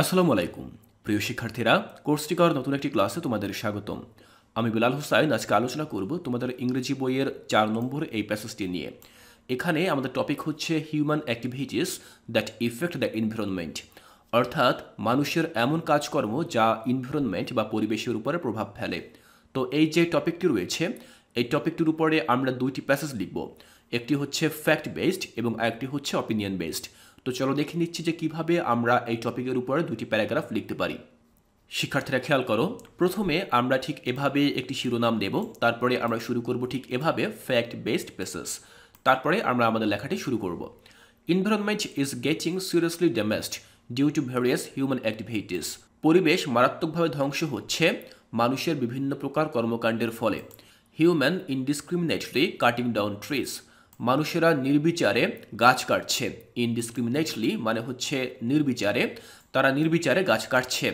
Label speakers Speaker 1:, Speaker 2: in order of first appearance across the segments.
Speaker 1: আসসালামু আলাইকুম। প্রিয় শিক্ষার্থীরা কোর্সটিকার নতুন একটি ক্লাসে তোমাদের স্বাগতম। আমি বিলাল হোসাইন, আজকে আলোচনা করব তোমাদের ইংরেজি বইয়ের চার নম্বর এই প্যাসেজটি নিয়ে। এখানে আমাদের টপিক হচ্ছে human activities that effect the environment, অর্থাৎ মানুষের এমন কাজকর্ম যা এনভায়রনমেন্ট বা পরিবেশের উপরে প্রভাব ফেলে। তো এই যে টপিকটি রয়েছে, এই টপিকটির উপরে আমরা দুইটি প্যাসেজ লিখব। একটি হচ্ছে ফ্যাক্ট বেসড এবং আরেকটি হচ্ছে অপিনিয়ন বেসড তো চলো দেখে নিচ্ছি যে কীভাবে আমরা এই টপিকের উপরে দুটি প্যারাগ্রাফ লিখতে পারি। শিক্ষার্থীরা খেয়াল করো, প্রথমে আমরা ঠিক এভাবে একটি শিরোনাম দেব, তারপরে আমরা শুরু করব ঠিক এভাবে ফ্যাক্ট বেসড পেসেস তারপরে আমরা আমাদের লেখাটি শুরু করব। Environment is getting seriously damaged due to various human activities পরিবেশ মারাত্মকভাবে ধ্বংস হচ্ছে মানুষের বিভিন্ন প্রকার কর্মকাণ্ডের ফলে। Human indiscriminately cutting down trees মানুষেরা নির্বিচারে গাছ কাটছে। ইনডিসক্রিমিনেটলি মানে হচ্ছে নির্বিচারে, তারা নির্বিচারে গাছ কাটছে।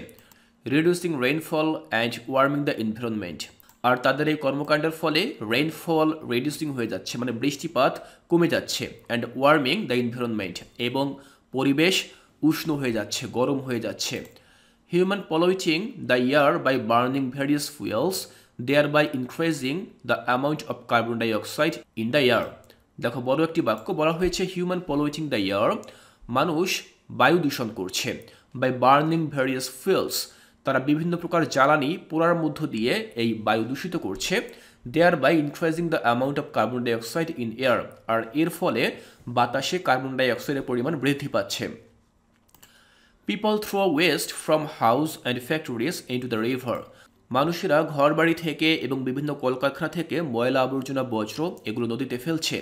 Speaker 1: Reducing rainfall and warming the environment আর তাদের এই কর্মকাণ্ডের ফলে রেইনফল রিডিউসিং হয়ে যাচ্ছে মানে বৃষ্টিপাত কমে যাচ্ছে। অ্যান্ড ওয়ার্মিং দ্য এনভায়রনমেন্ট এবং পরিবেশ উষ্ণ হয়ে যাচ্ছে, গরম হয়ে যাচ্ছে। Human polluting the air by burning various fuels thereby increasing the amount of carbon dioxide in the air দেখো, বড় একটি বাক্য বলা হয়েছে হিউম্যান পলিউটিং দ্য ইয়ার মানুষ বায়ু দূষণ করছে বাই বার্নিং ভ্যারিয়াস ফুয়েলস তারা বিভিন্ন প্রকার জ্বালানি পোড়ার মধ্য দিয়ে এই বায়ু দূষিত করছে thereby increasing the amount of carbon dioxide in air আর এর ফলে বাতাসে কার্বন ডাইঅক্সাইডের পরিমাণ বৃদ্ধি পাচ্ছে। People throw waste from house and factories into the river মানুষেরা ঘর বাড়ি থেকে এবং বিভিন্ন কলকারখানা থেকে ময়লা আবর্জনা, বজ্র এগুলো নদীতে ফেলছে।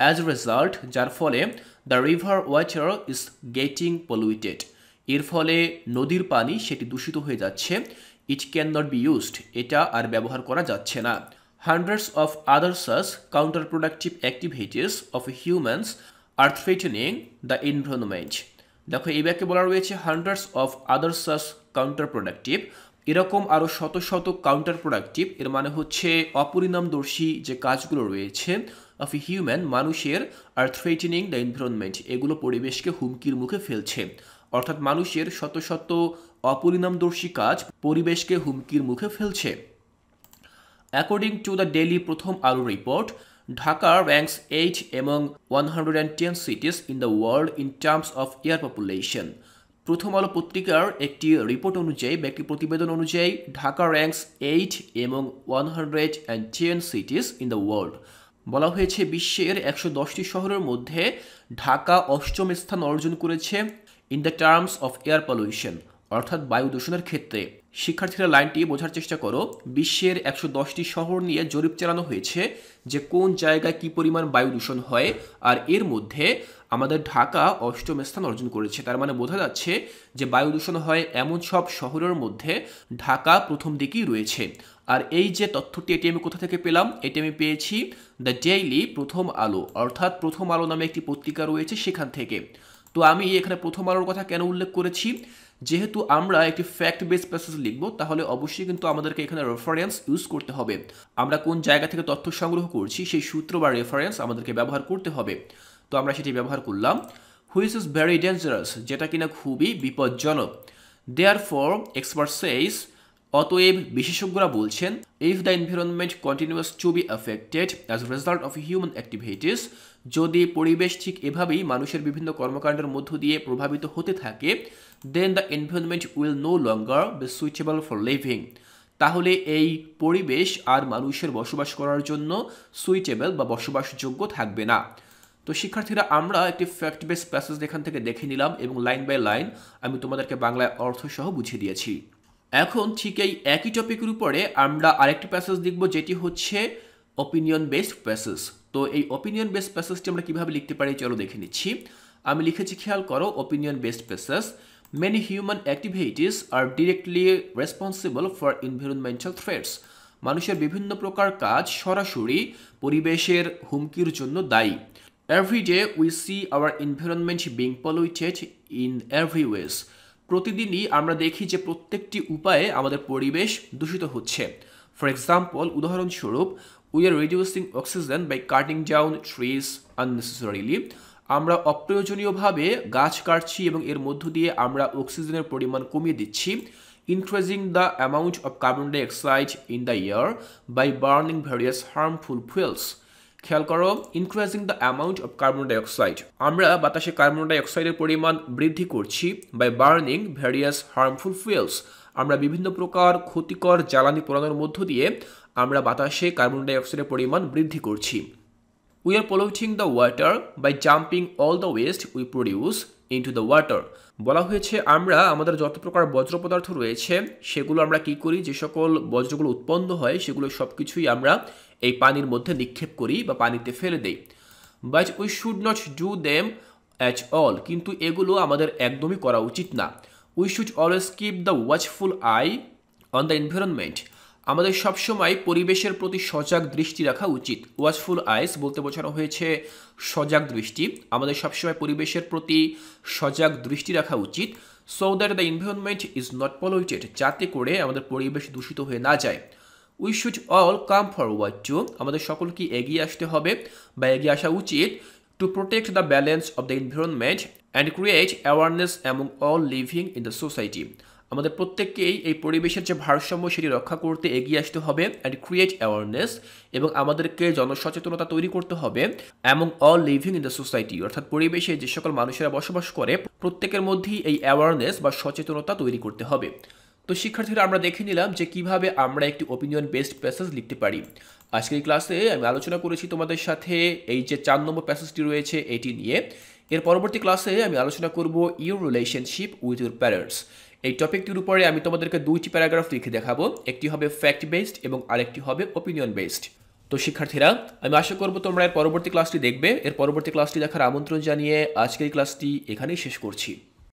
Speaker 1: অ্যাজ রেজাল্ট যার ফলে the river water is getting polluted এর ফলে নদীর পানি সেটি দূষিত হয়ে যাচ্ছে। It can not be used এটা আর ব্যবহার করা যাচ্ছে না। Hundreds of other such counterproductive activities of humans are threatening the environment দেখো, এই ব্যাকে বলা রয়েছে hundreds of other such counter productive এরকম আরও শত শত কাউন্টার প্রোডাক্টিভ এর মানে হচ্ছে অপরিণামদর্শী যে কাজগুলো রয়েছে অফ হিউম্যান মানুষের আর থ্রেটেনিং দ্য এনভায়রনমেন্ট এগুলো পরিবেশকে হুমকির মুখে ফেলছে। অর্থাৎ মানুষের শত শত অপরিণামদর্শী কাজ পরিবেশকে হুমকির মুখে ফেলছে। According to the daily Prothom Alo report Dhaka ranks eight এবং one hundred and ten cities in the world in terms of air population Prothom Alo পত্রিকার একটি রিপোর্ট অনুযায়ী বা একটি প্রতিবেদন অনুযায়ী ঢাকা র্যাঙ্কস এইট এবং one hundred and ten cities in the world বলা হয়েছে, বিশ্বের একশো দশটি শহরের মধ্যে ঢাকা অষ্টম স্থান অর্জন করেছে in the terms of air pollution অর্থাৎ বায়ু দূষণের ক্ষেত্রে। শিক্ষার্থীরা লাইনটি বোঝার চেষ্টা করো, বিশ্বের একশো দশটি শহর নিয়ে জরিপ চালানো হয়েছে যে কোন জায়গায় কি পরিমাণ বায়ু দূষণ হয় আর এর মধ্যে আমাদের ঢাকা অষ্টম স্থান অর্জন করেছে। তার মানে বোঝা যাচ্ছে যে বায়ু দূষণ হয় এমন সব শহরের মধ্যে ঢাকা প্রথম দিকেই রয়েছে। আর এই যে তথ্যটি এটি আমি কোথা থেকে পেলাম? এটি আমি পেয়েছি দ্য ডেইলি প্রথম আলো, অর্থাৎ প্রথম আলো নামে একটি পত্রিকা রয়েছে সেখান থেকে। তো আমি এখানে প্রথম আলোর কথা কেন উল্লেখ করেছি? যেহেতু আমরা একটি ফ্যাক্ট বেস প্যাসেজ লিখব, তাহলে অবশ্যই কিন্তু আমাদেরকে এখানে রেফারেন্স ইউজ করতে হবে। আমরা কোন জায়গা থেকে তথ্য সংগ্রহ করছি, সেই সূত্র বা রেফারেন্স আমাদেরকে ব্যবহার করতে হবে। তো আমরা সেটি ব্যবহার করলাম। হুইচ ইজ ভেরি ডেঞ্জারাস যেটা কিনা খুবই বিপজ্জনক। দেয়ার ফর এক্সপার্ট সেইস অতএব বিশেষজ্ঞরা বলছেন if the environment continuous to be affected as result of human activities যদি পরিবেশ ঠিক এভাবেই মানুষের বিভিন্ন কর্মকাণ্ডের মধ্য দিয়ে প্রভাবিত হতে থাকে then the environment will no longer be suitable for living তাহলে এই পরিবেশ আর মানুষের বসবাস করার জন্য সুইটেবল বা বসবাসযোগ্য থাকবে না। তো শিক্ষার্থীরা, আমরা একটি ফ্যাক্ট বেস প্যাসেজ এখান থেকে দেখে নিলাম এবং লাইন বাই লাইন আমি তোমাদেরকে বাংলায় অর্থসহ বুঝিয়ে দিয়েছি। এখন ঠিক এই একই টপিকের উপরে আমরা আরেকটি প্যাসেজ দেখব, যেটি হচ্ছে অপিনিয়ন বেসড প্যাসেজ তো এই অপিনিয়ন বেসড প্যাসেজটি আমরা কীভাবে লিখতে পারি চলো দেখে নিচ্ছি। আমি লিখেছি, খেয়াল করো opinion based passage many human activities are directly responsible for environmental threats মানুষের বিভিন্ন প্রকার কাজ সরাসরি পরিবেশের হুমকির জন্য দায়ী। Every day we see our environment being polluted in every ways প্রতিদিনই আমরা দেখি যে প্রত্যেকটি উপায়ে আমাদের পরিবেশ দূষিত হচ্ছে। ফর এক্সাম্পল উদাহরণস্বরূপ we are reducing oxygen by cutting down trees unnecessarily আমরা অপ্রয়োজনীয়ভাবে গাছ কাটছি এবং এর মধ্য দিয়ে আমরা অক্সিজেনের পরিমাণ কমিয়ে দিচ্ছি increasing the amount of carbon dioxide in the air by burning various harmful fuels খেয়াল করো increasing the amount of carbon dioxide আমরা বাতাসে কার্বন ডাইঅক্সাইডের পরিমাণ বৃদ্ধি করছি by burning various harmful fuels আমরা বিভিন্ন প্রকার ক্ষতিকর জ্বালানি পোড়ানোর মধ্য দিয়ে আমরা বাতাসে কার্বন ডাইঅক্সাইডের পরিমাণ বৃদ্ধি করছি। We are polluting the water by jumping all the waste we produce into the water বলা হয়েছে আমরা, আমাদের যত প্রকার বজ্র পদার্থ রয়েছে, সেগুলো আমরা কি করি? যে সকল বজ্রগুলো উৎপন্ন হয়, সেগুলো সব কিছুই আমরা এই পানির মধ্যে নিক্ষেপ করি বা পানিতে ফেলে দেই। But we should not do them at all কিন্তু এগুলো আমাদের একদমই করা উচিত না। We should always keep the watchful eye on the environment আমাদের সবসময় পরিবেশের প্রতি সজাগ দৃষ্টি রাখা উচিত। ওয়াচফুল আইস বলতে বোঝানো হয়েছে সজাগ দৃষ্টি। আমাদের সবসময় পরিবেশের প্রতি সজাগ দৃষ্টি রাখা উচিত। So that the environment is not polluted যাতে করে আমাদের পরিবেশ দূষিত হয়ে না যায়। We should all come forward to আমাদের সকলকে এগিয়ে আসতে হবে বা এগিয়ে আসা উচিত to protect the balance of the environment and create awareness among all living in the society আমাদের প্রত্যেককেই এই পরিবেশের যে ভারসাম্য সেটি রক্ষা করতে এগিয়ে আসতে হবে অ্যান্ড ক্রিয়েট অ্যাওয়ারনেস এবং আমাদেরকে জনসচেতনতা তৈরি করতে হবে among all living in the society অর্থাৎ পরিবেশে যে সকল মানুষেরা বসবাস করে, প্রত্যেকের মধ্যেই এই অ্যাওয়ারনেস বা সচেতনতা তৈরি করতে হবে। তো শিক্ষার্থীরা আমরা দেখে নিলাম যে কীভাবে আমরা একটি ওপিনিয়ন বেসড প্যাসেজ লিখতে পারি। আজকের ক্লাসে আমি আলোচনা করেছি তোমাদের সাথে এই যে চার নম্বর প্যাসেজটি রয়েছে এটি নিয়ে। এর পরবর্তী ক্লাসে আমি আলোচনা করব your relationship with your parents এই টপিকটির উপরে আমি তোমাদেরকে দুইটি প্যারাগ্রাফ লিখে দেখাবো। একটি হবে ফ্যাক্ট বেসড এবং আরেকটি হবে ওপিনিয়ন বেসড তো শিক্ষার্থীরা, আমি আশা করব তোমরা এর পরবর্তী ক্লাসটি দেখবে। এর পরবর্তী ক্লাসটি দেখার আমন্ত্রণ জানিয়ে আজকের ক্লাসটি এখানেই শেষ করছি।